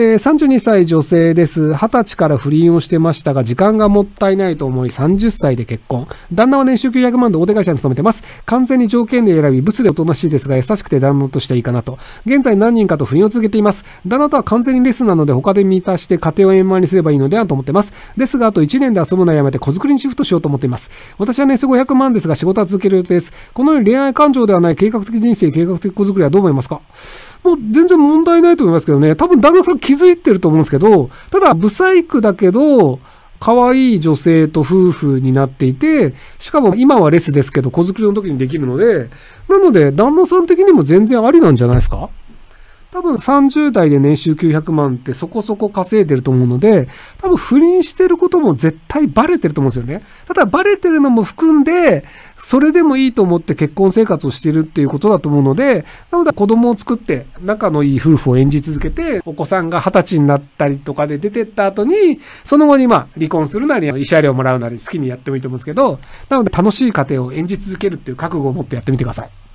えー、32歳女性です。20歳から不倫をしてましたが、時間がもったいないと思い30歳で結婚。旦那は年収900万で大手会社に勤めてます。完全に条件で選び、ブツでおとなしいですが、優しくて旦那としていいかなと。現在何人かと不倫を続けています。旦那とは完全にレスなので他で満たして家庭を円満にすればいいのではと思ってます。ですが、あと1年で遊ぶのはやめて子作りにシフトしようと思っています。私は年収500万ですが、仕事は続ける予定です。このように恋愛感情ではない計画的人生、計画的子作りはどう思いますか？もう全然問題ないと思いますけどね。多分旦那さん気づいてると思うんですけど、ただ、不細工だけど、可愛い女性と夫婦になっていて、しかも今はレスですけど、子作りの時にできるので、なので、旦那さん的にも全然ありなんじゃないですか？多分30代で年収900万ってそこそこ稼いでると思うので、多分不倫してることも絶対バレてると思うんですよね。ただバレてるのも含んで、それでもいいと思って結婚生活をしてるっていうことだと思うので、なので子供を作って仲のいい夫婦を演じ続けて、お子さんが20歳になったりとかで出てった後に、その後にまあ離婚するなり、慰謝料もらうなり好きにやってもいいと思うんですけど、なので楽しい家庭を演じ続けるっていう覚悟を持ってやってみてください。